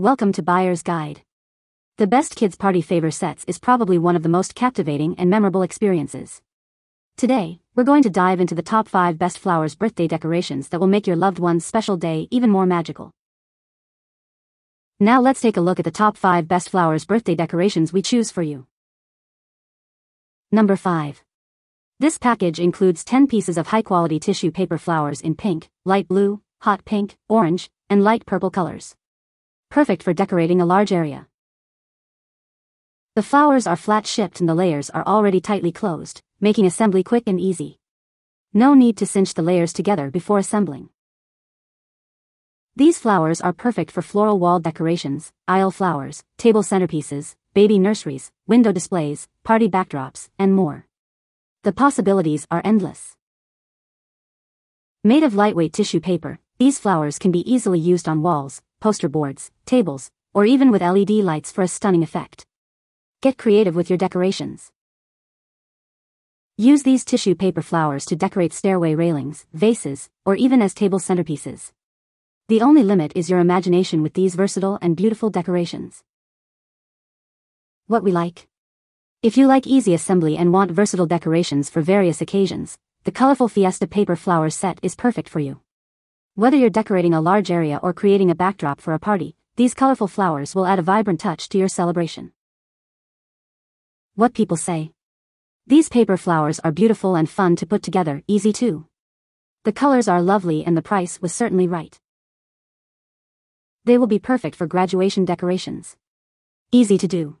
Welcome to Buyer's Guide. The best kids' party favor sets is probably one of the most captivating and memorable experiences. Today, we're going to dive into the top 5 best flowers birthday decorations that will make your loved one's special day even more magical. Now let's take a look at the top 5 best flowers birthday decorations we choose for you. Number 5. This package includes 10 pieces of high-quality tissue paper flowers in pink, light blue, hot pink, orange, and light purple colors perfect for decorating a large area. The flowers are flat shipped and the layers are already tightly closed, making assembly quick and easy. No need to cinch the layers together before assembling. These flowers are perfect for floral wall decorations, aisle flowers, table centerpieces, baby nurseries, window displays, party backdrops, and more. The possibilities are endless. Made of lightweight tissue paper, these flowers can be easily used on walls, poster boards, tables, or even with LED lights for a stunning effect. Get creative with your decorations. Use these tissue paper flowers to decorate stairway railings, vases, or even as table centerpieces. The only limit is your imagination with these versatile and beautiful decorations. What we like. If you like easy assembly and want versatile decorations for various occasions, the colorful Fiesta paper flowers set is perfect for you. Whether you're decorating a large area or creating a backdrop for a party, these colorful flowers will add a vibrant touch to your celebration. What people say. These paper flowers are beautiful and fun to put together, easy too. The colors are lovely and the price was certainly right. They will be perfect for graduation decorations. Easy to do.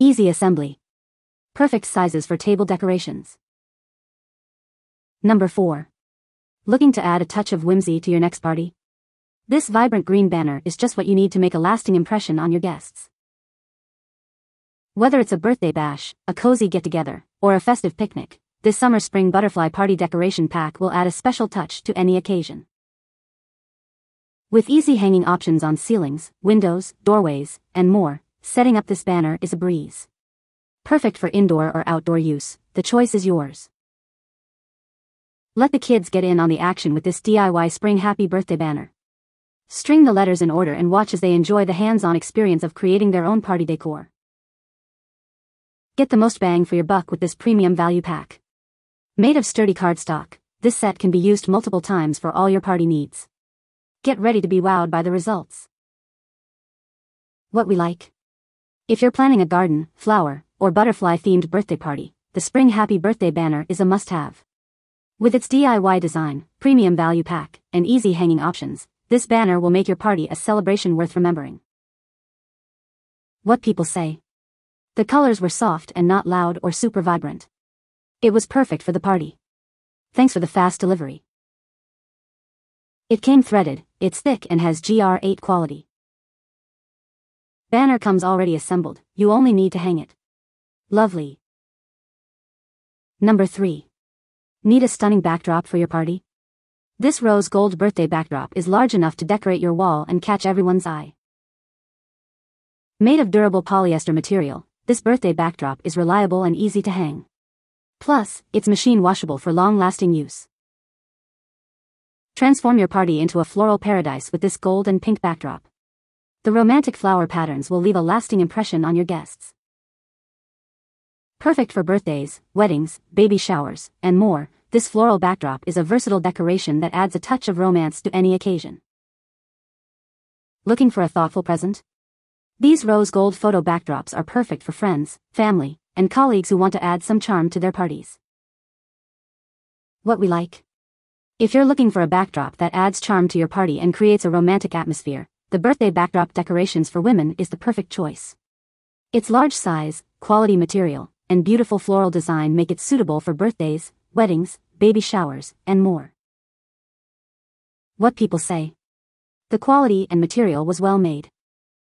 Easy assembly. Perfect sizes for table decorations. Number 4. Looking to add a touch of whimsy to your next party? This vibrant green banner is just what you need to make a lasting impression on your guests. Whether it's a birthday bash, a cozy get-together, or a festive picnic, this summer spring butterfly party decoration pack will add a special touch to any occasion. With easy hanging options on ceilings, windows, doorways, and more, setting up this banner is a breeze. Perfect for indoor or outdoor use, the choice is yours. Let the kids get in on the action with this DIY spring happy birthday banner. String the letters in order and watch as they enjoy the hands-on experience of creating their own party decor. Get the most bang for your buck with this premium value pack. Made of sturdy cardstock, this set can be used multiple times for all your party needs. Get ready to be wowed by the results. What we like. If you're planning a garden, flower, or butterfly-themed birthday party, the Spring Happy Birthday banner is a must-have. With its DIY design, premium value pack, and easy hanging options, this banner will make your party a celebration worth remembering. What people say. The colors were soft and not loud or super vibrant. It was perfect for the party. Thanks for the fast delivery. It came threaded, it's thick and has GR8 quality. Banner comes already assembled, you only need to hang it. Lovely. Number 3. Need a stunning backdrop for your party? This rose gold birthday backdrop is large enough to decorate your wall and catch everyone's eye. Made of durable polyester material, this birthday backdrop is reliable and easy to hang. Plus, it's machine washable for long-lasting use. Transform your party into a floral paradise with this gold and pink backdrop. The romantic flower patterns will leave a lasting impression on your guests. Perfect for birthdays, weddings, baby showers, and more, this floral backdrop is a versatile decoration that adds a touch of romance to any occasion. Looking for a thoughtful present? These rose gold photo backdrops are perfect for friends, family, and colleagues who want to add some charm to their parties. What we like. If you're looking for a backdrop that adds charm to your party and creates a romantic atmosphere, the birthday backdrop decorations for women is the perfect choice. Its large size, quality material, and beautiful floral design make it suitable for birthdays, weddings, baby showers, and more. What people say. The quality and material was well made.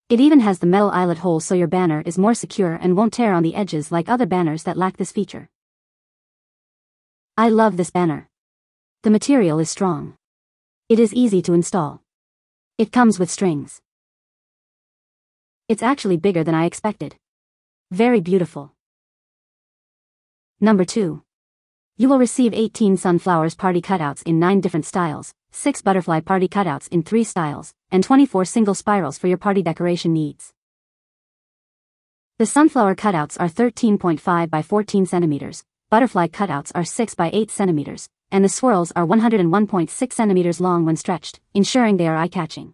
It even has the metal eyelet hole so your banner is more secure and won't tear on the edges like other banners that lack this feature. I love this banner. The material is strong. It is easy to install. It comes with strings. It's actually bigger than I expected. Very beautiful. Number 2. You will receive 18 sunflowers party cutouts in 9 different styles, 6 butterfly party cutouts in 3 styles, and 24 single spirals for your party decoration needs. The sunflower cutouts are 13.5 by 14 centimeters, butterfly cutouts are 6 by 8 centimeters, and the swirls are 101.6 centimeters long when stretched, ensuring they are eye-catching.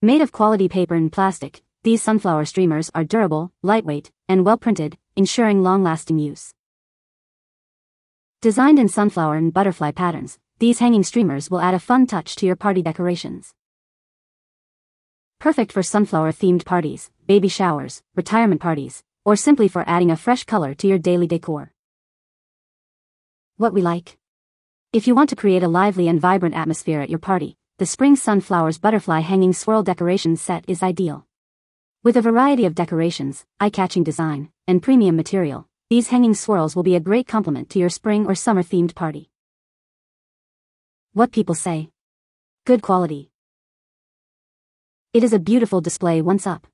Made of quality paper and plastic, these sunflower streamers are durable, lightweight, and well-printed, ensuring long-lasting use. Designed in sunflower and butterfly patterns, these hanging streamers will add a fun touch to your party decorations. Perfect for sunflower-themed parties, baby showers, retirement parties, or simply for adding a fresh color to your daily decor. What we like? If you want to create a lively and vibrant atmosphere at your party, the Spring Sunflowers Butterfly Hanging Swirl Decoration Set is ideal. With a variety of decorations, eye-catching design, and premium material, these hanging swirls will be a great complement to your spring or summer themed party. What people say. Good quality. It is a beautiful display once up.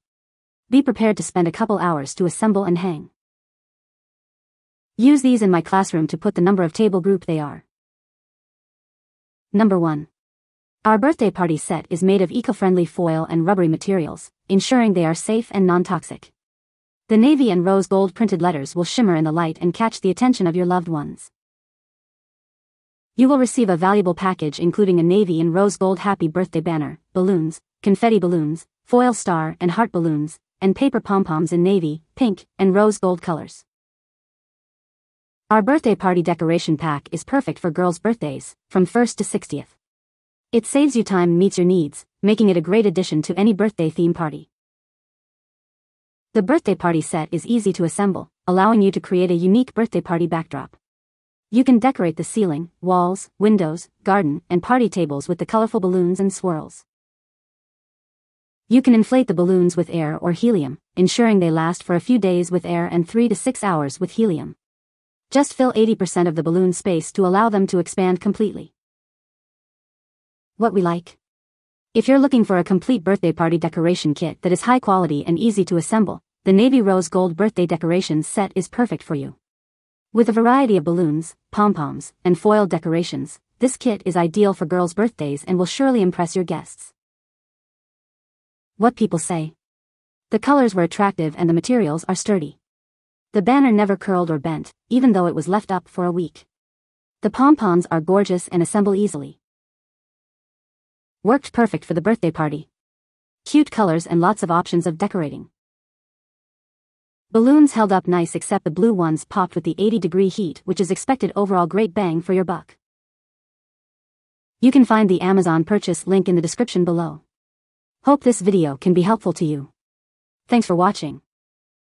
Be prepared to spend a couple hours to assemble and hang. Use these in my classroom to put the number of table group they are. Number 1. Our birthday party set is made of eco-friendly foil and rubbery materials, ensuring they are safe and non-toxic. The navy and rose gold printed letters will shimmer in the light and catch the attention of your loved ones. You will receive a valuable package including a navy and rose gold happy birthday banner, balloons, confetti balloons, foil star and heart balloons, and paper pom-poms in navy, pink, and rose gold colors. Our birthday party decoration pack is perfect for girls' birthdays, from 1st to 60th. It saves you time and meets your needs, making it a great addition to any birthday theme party. The birthday party set is easy to assemble, allowing you to create a unique birthday party backdrop. You can decorate the ceiling, walls, windows, garden, and party tables with the colorful balloons and swirls. You can inflate the balloons with air or helium, ensuring they last for a few days with air and 3 to 6 hours with helium. Just fill 80% of the balloon space to allow them to expand completely. What we like. If you're looking for a complete birthday party decoration kit that is high quality and easy to assemble, the Navy Rose Gold Birthday Decorations set is perfect for you. With a variety of balloons, pom-poms, and foil decorations, this kit is ideal for girls' birthdays and will surely impress your guests. What people say. The colors were attractive and the materials are sturdy. The banner never curled or bent, even though it was left up for a week. The pom-poms are gorgeous and assemble easily. Worked perfect for the birthday party. Cute colors and lots of options of decorating. Balloons held up nice except the blue ones popped with the 80 degree heat which is expected overall great bang for your buck. You can find the Amazon purchase link in the description below. Hope this video can be helpful to you. Thanks for watching.